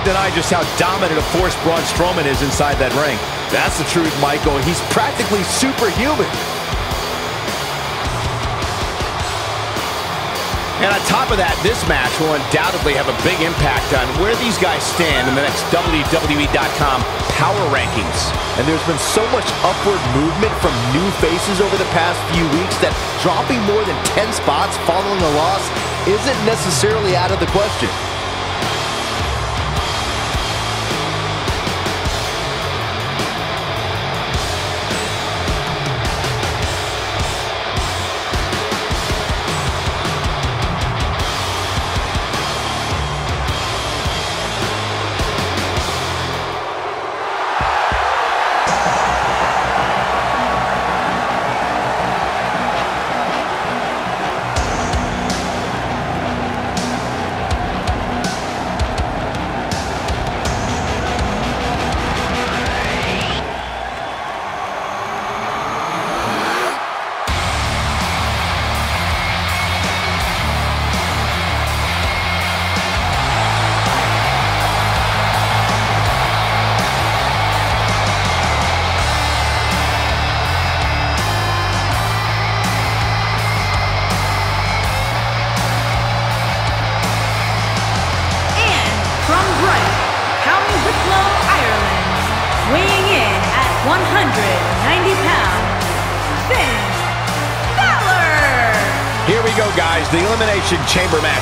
Can't deny just how dominant a force Braun Strowman is inside that ring. That's the truth, Michael. He's practically superhuman. And on top of that, this match will undoubtedly have a big impact on where these guys stand in the next WWE.com power rankings. And there's been so much upward movement from new faces over the past few weeks that dropping more than 10 spots following a loss isn't necessarily out of the question.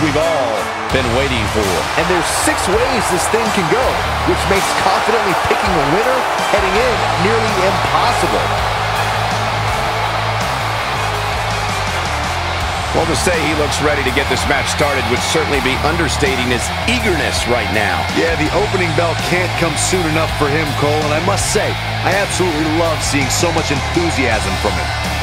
We've all been waiting for. And there's six ways this thing can go, which makes confidently picking a winner heading in nearly impossible. Well, to say he looks ready to get this match started would certainly be understating his eagerness right now. Yeah, the opening bell can't come soon enough for him, Cole, and I must say, I absolutely love seeing so much enthusiasm from him.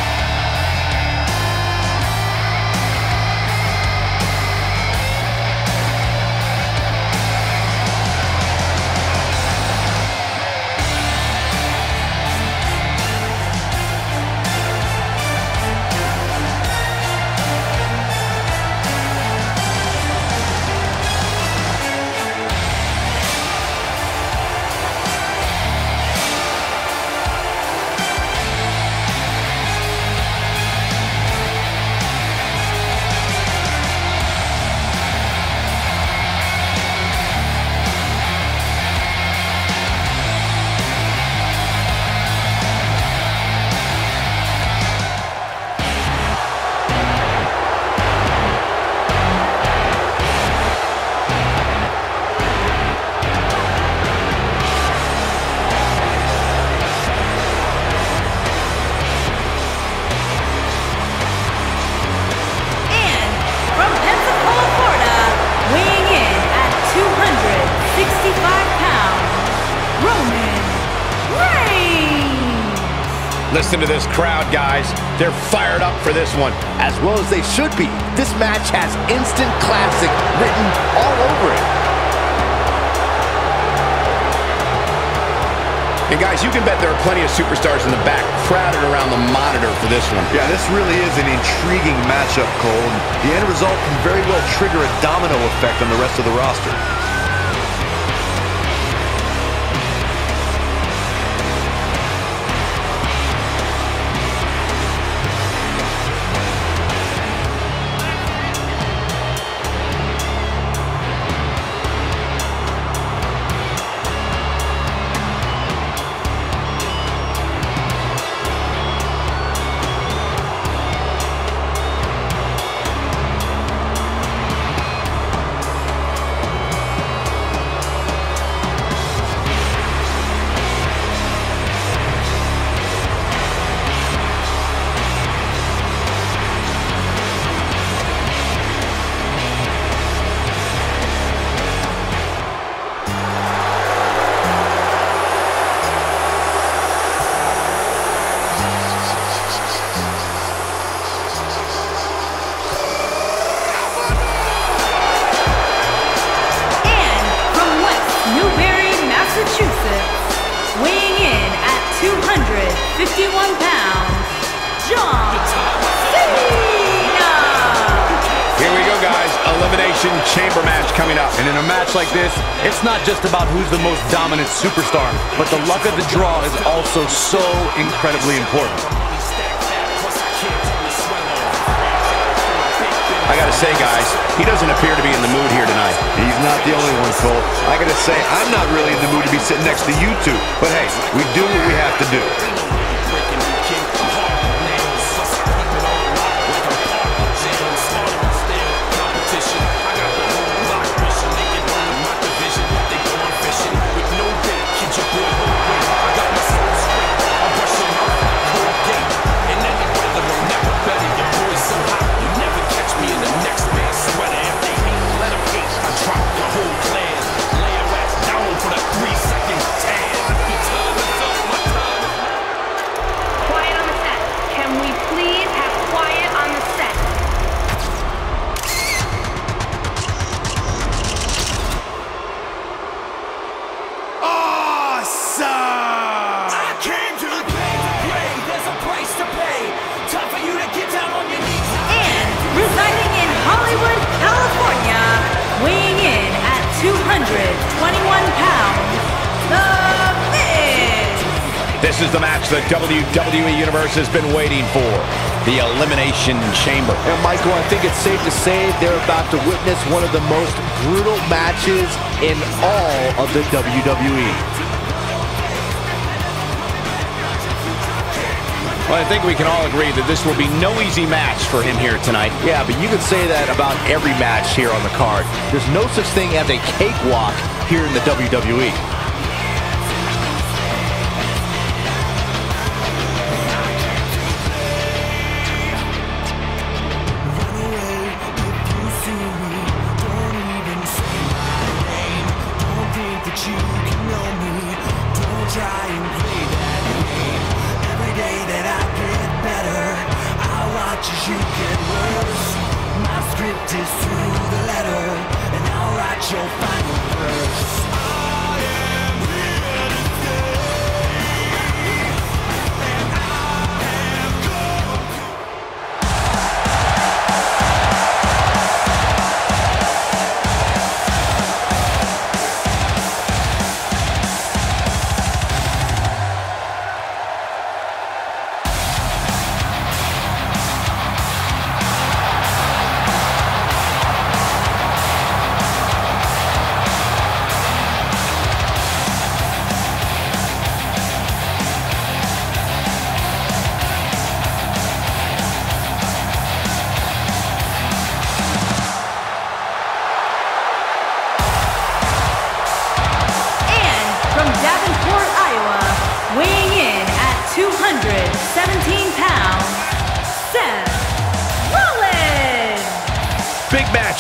Guys. They're fired up for this one. As well as they should be. This match has instant classic written all over it. And guys, you can bet there are plenty of superstars in the back crowded around the monitor for this one. Yeah, this really is an intriguing matchup, Cole. And the end result can very well trigger a domino effect on the rest of the roster. Match like this, it's not just about who's the most dominant superstar, but the luck of the draw is also so incredibly important. I gotta say, guys, he doesn't appear to be in the mood here tonight. He's not the only one, Cole. I gotta say, I'm not really in the mood to be sitting next to you two. But hey, we do what we have to do. Has been waiting for. The Elimination Chamber. And Michael, I think it's safe to say they're about to witness one of the most brutal matches in all of the. WWE. Well, I think we can all agree that this will be no easy match for him here tonight. Yeah, but you can say that about every match here on the card. There's no such thing as a cakewalk here in the. WWE.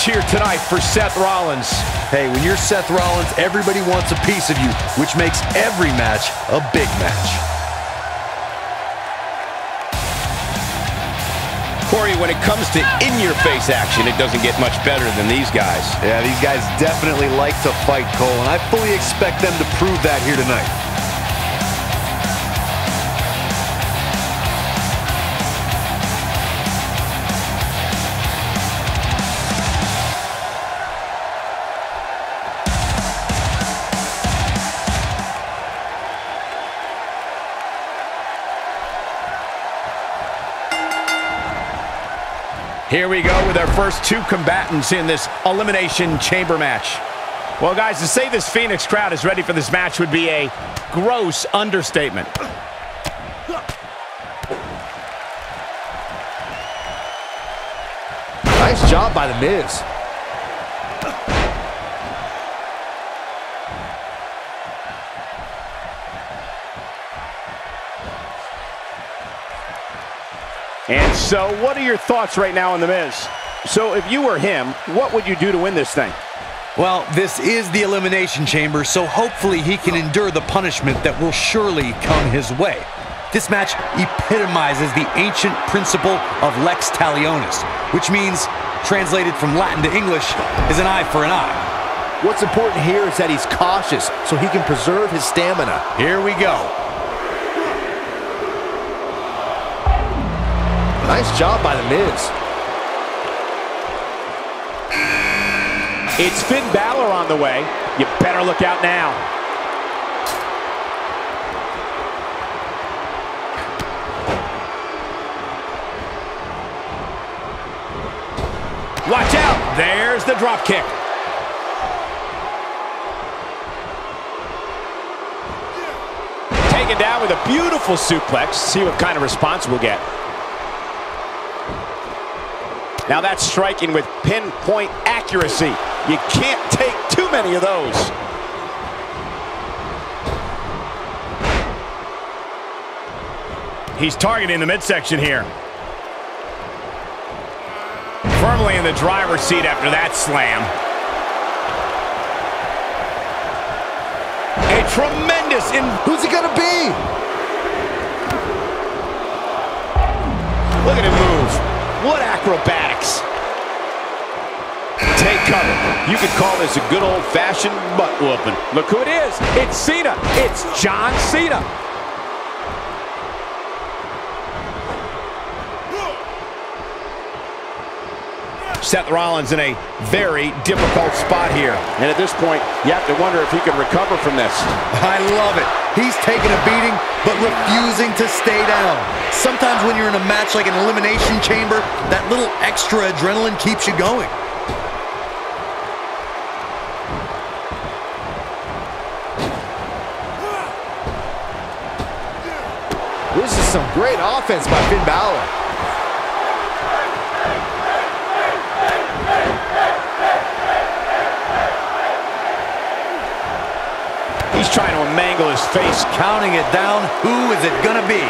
Here tonight for Seth Rollins. Hey, when you're Seth Rollins, everybody wants a piece of you, which makes every match a big match. Corey, when it comes to in-your-face action, it doesn't get much better than these guys. Yeah, these guys definitely like to fight, Cole, and I fully expect them to prove that here tonight. Here we go with our first two combatants in this Elimination Chamber match. Well, guys, to say this Phoenix crowd is ready for this match would be a gross understatement. Nice job by The Miz. And so, what are your thoughts right now on The Miz? So, if you were him, what would you do to win this thing? Well, this is the Elimination Chamber, so hopefully he can endure the punishment that will surely come his way. This match epitomizes the ancient principle of lex talionis, which means, translated from Latin to English, is an eye for an eye. What's important here is that he's cautious so he can preserve his stamina. Here we go. Nice job by The Miz. It's Finn Balor on the way. You better look out now. Watch out. There's the drop kick. Taken down with a beautiful suplex. See what kind of response we'll get. Now that's striking with pinpoint accuracy. You can't take too many of those. He's targeting the midsection here. Firmly in the driver's seat after that slam. A tremendous in... Who's it gonna be? Look at him move. What acrobatics. Take cover. You could call this a good old-fashioned butt whooping. Look who it is. It's Cena. It's John Cena. Seth Rollins in a very difficult spot here. And at this point, you have to wonder if he can recover from this. I love it. He's taking a beating, but refusing to stay down. Sometimes when you're in a match like an elimination chamber, that little extra adrenaline keeps you going. This is some great offense by Finn Balor. Trying to mangle his face. Counting it down, who is it gonna be?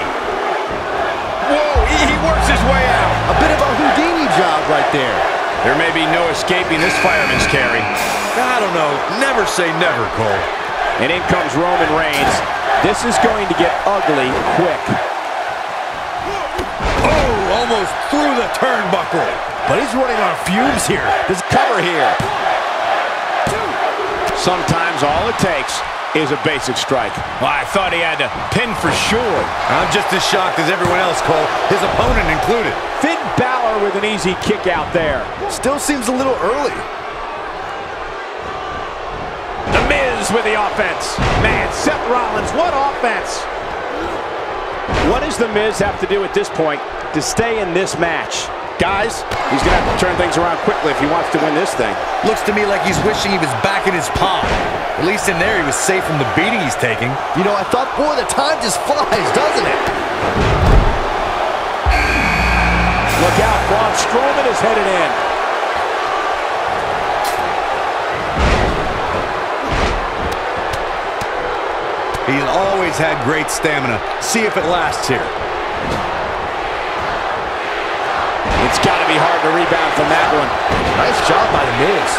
Whoa, he, he works his way out. A bit of a Houdini job right there. There may be no escaping this fireman's carry. I don't know. Never say never, Cole. And in comes Roman Reigns. This is going to get ugly quick. Oh, almost through the turnbuckle. But he's running on fumes here. There's cover here. Sometimes all it takes is a basic strike. Well, I thought he had to pin for sure. I'm just as shocked as everyone else, Cole. His opponent included. Finn Balor with an easy kick out there. Still seems a little early. The Miz with the offense. Man, Seth Rollins, what offense. What does The Miz have to do at this point to stay in this match? Guys, he's going to have to turn things around quickly if he wants to win this thing. Looks to me like he's wishing he was back in his palm. At least in there, he was safe from the beating he's taking. You know, I thought, boy, the time just flies, doesn't it? Look out, Braun Strowman is headed in. He's always had great stamina. See if it lasts here. It's got to be hard to rebound from that one. Nice job by The Miz.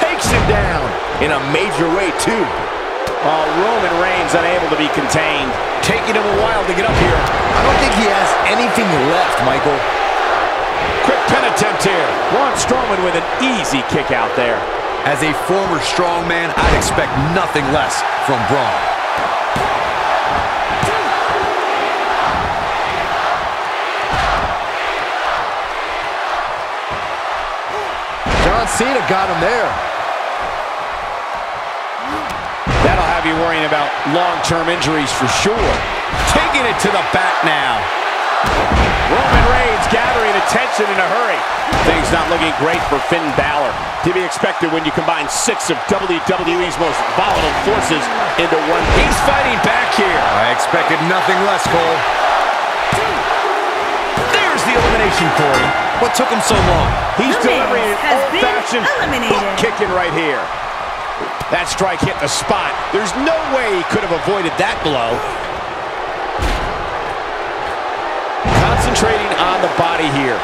Takes him down in a major way, too. Oh, Roman Reigns unable to be contained. Taking him a while to get up here. I don't think he has anything left, Michael. Quick pin attempt here. Braun Strowman with an easy kick out there. As a former strongman, I'd expect nothing less from Braun. John Cena got him there. That'll have you worrying about long-term injuries for sure. Taking it to the back now. Roman Reigns gathering attention in a hurry. Things not looking great for Finn Balor. To be expected when you combine six of WWE's most volatile forces into one. He's fighting back here. I expected nothing less, Cole. Elimination, Corey. What took him so long? He's The delivering an old-fashioned kicking right here. That strike hit the spot. There's no way he could have avoided that blow. Concentrating on the body here.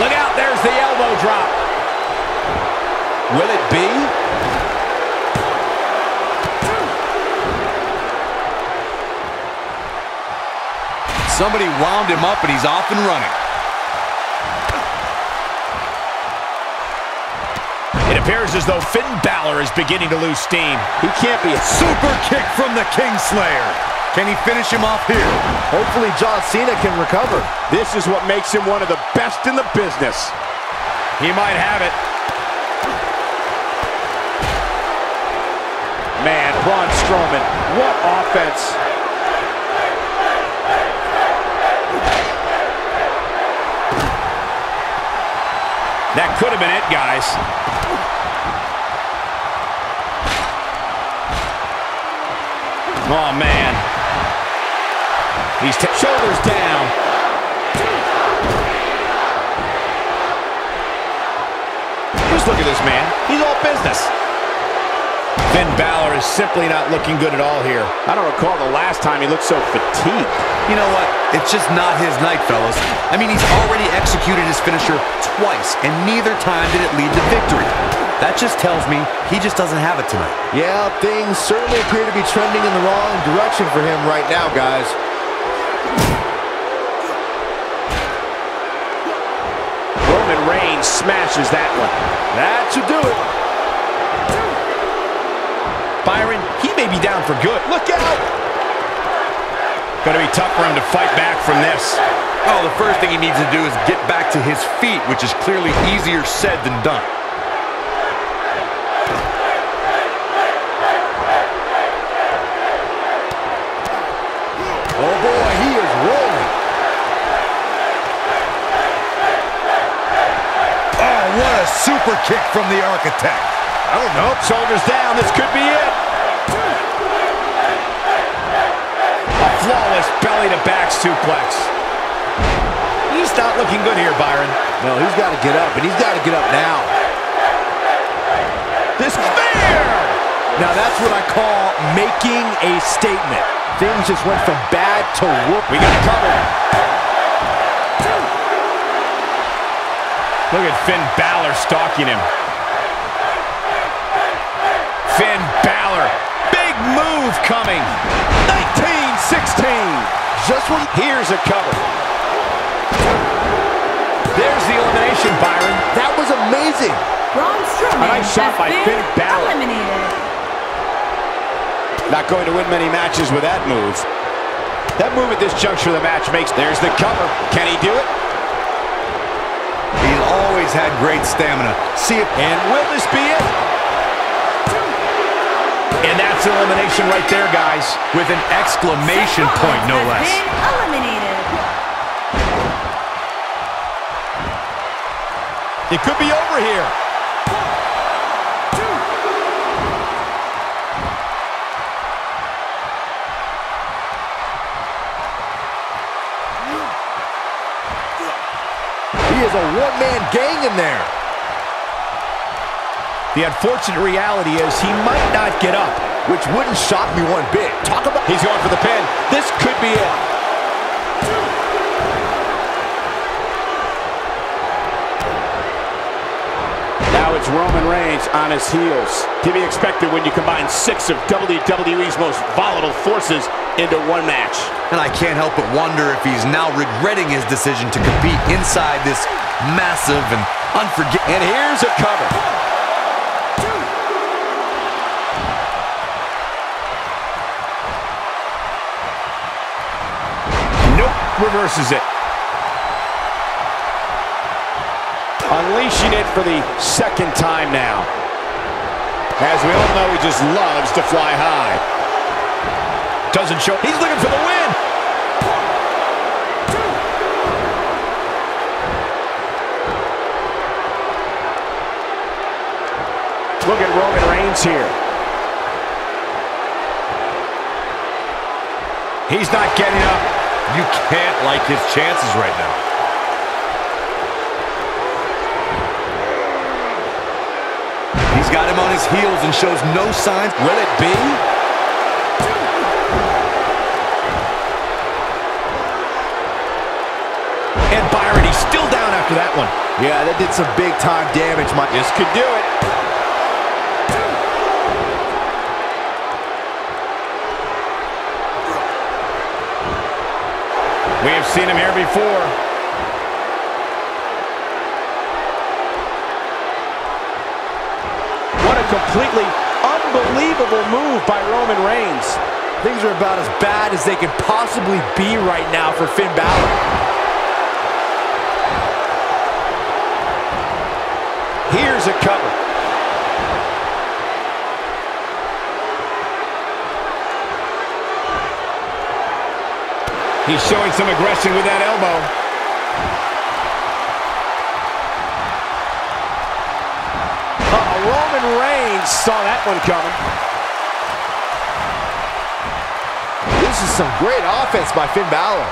Look out, there's the elbow drop. Will it be? Somebody wound him up and he's off and running. It appears as though Finn Balor is beginning to lose steam. He can't be a Super kick from the Kingslayer. Can he finish him off here? Hopefully John Cena can recover. This is what makes him one of the best in the business. He might have it. Man, Braun Strowman, what offense. That could have been it, guys. Oh, man. He's shoulders down. Just look at this man. He's all business. Finn Balor is simply not looking good at all here. I don't recall the last time he looked so fatigued. You know what? It's just not his night, fellas. I mean, he's already executed his finisher twice, and neither time did it lead to victory. That just tells me he just doesn't have it tonight. Yeah, things certainly appear to be trending in the wrong direction for him right now, guys. Roman Reigns smashes that one. That should do it. Byron, he may be down for good. Look out! Going to be tough for him to fight back from this. Oh, the first thing he needs to do is get back to his feet, which is clearly easier said than done. Oh boy, he is rolling. Oh, what a super kick from the Architect. I don't know. Shoulders down. This could be it. A flawless belly-to-back suplex. He's not looking good here, Byron. No, he's got to get up, and he's got to get up now. This spear! Now that's what I call making a statement. Things just went from bad to whoop. We got covered. Look at Finn Balor stalking him. Coming. 1916. Just when Here's a cover. There's the elimination, Byron. that was amazing. Braun Strowman nice shot has by been Finn Balor. eliminated. Not going to win many matches with that move. That move at this juncture of the match makes... There's the cover. Can he do it? He's always had great stamina. See if And will this be it? And that's elimination right there, guys. with an exclamation Seth point, no less. been eliminated. It could be over here. He is a one-man gang in there. The unfortunate reality is he might not get up. Which wouldn't shock me one bit. Talk about He's going for the pin. This could be it. Now it's Roman Reigns on his heels. To be expected when you combine six of WWE's most volatile forces into one match. And I can't help but wonder if he's now regretting his decision to compete inside this massive and unforgettable. And here's a cover. Reverses it. Unleashing it for the second time now. As we all know, he just loves to fly high. Doesn't show. He's looking for the win. Look at Roman Reigns here. He's not getting up. You can't like his chances right now. He's got him on his heels and shows no signs. Will it be? And Byron, he's still down after that one. Yeah, that did some big-time damage, Mike. This could do it. We have seen him here before. What a completely unbelievable move by Roman Reigns. Things are about as bad as they can possibly be right now for Finn Balor. Here's a cover. He's showing some aggression with that elbow. Uh, Roman Reigns saw that one coming. This is some great offense by Finn Balor.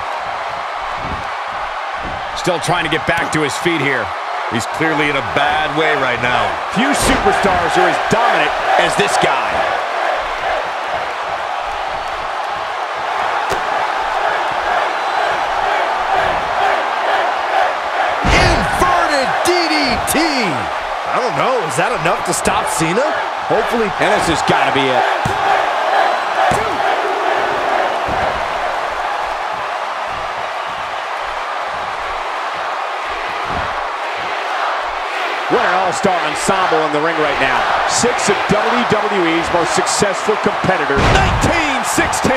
Still trying to get back to his feet here. He's clearly in a bad way right now. Few superstars are as dominant as this guy. Is that enough to stop Cena? Hopefully. And this has got to be it. What an all-star ensemble in the ring right now. Six of WWE's most successful competitors. 1916.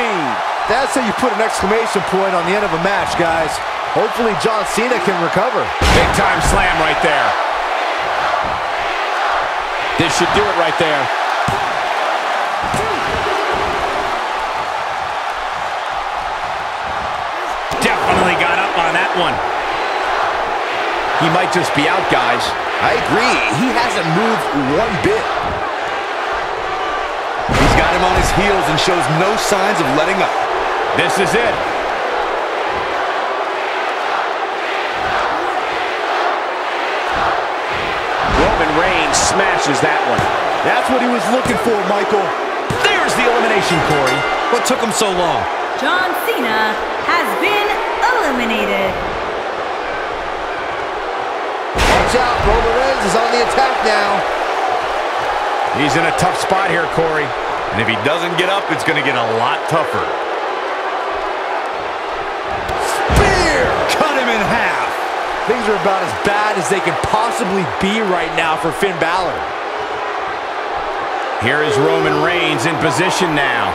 That's how you put an exclamation point on the end of a match, guys. Hopefully John Cena can recover. Big time slam right there. This should do it right there. Definitely got up on that one. He might just be out, guys. I agree. He hasn't moved one bit. He's got him on his heels and shows no signs of letting up. This is it. Roman Reigns smashes that one. That's what he was looking for, Michael. There's the elimination, Corey. What took him so long? John Cena has been eliminated. Watch out. Roman Reigns is on the attack now. He's in a tough spot here, Corey. And if he doesn't get up, it's going to get a lot tougher. Things are about as bad as they can possibly be right now for Finn Balor. Here is Roman Reigns in position now.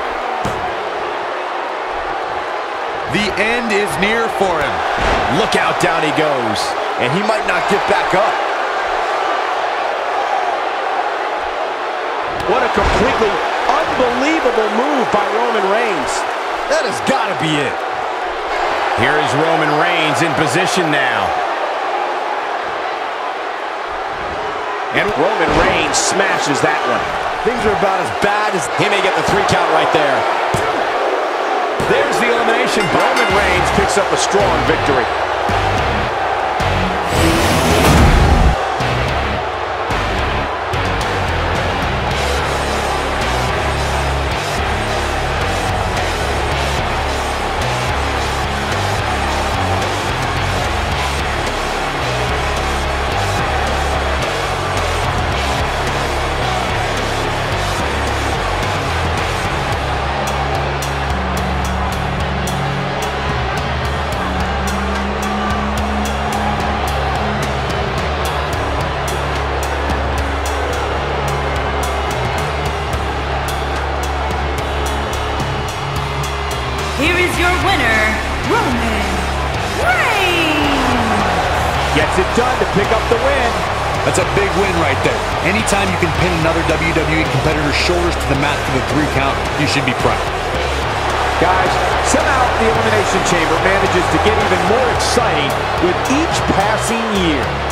The end is near for him. Look out, down he goes. And he might not get back up. What a completely unbelievable move by Roman Reigns. That has got to be it. Here is Roman Reigns in position now. And Roman Reigns smashes that one. Things are about as bad as... He may get the three count right there. There's the elimination. Roman Reigns picks up a strong victory. That's a big win right there. Anytime you can pin another WWE competitor's shoulders to the mat for the three count, you should be proud. Guys, somehow the Elimination Chamber manages to get even more exciting with each passing year.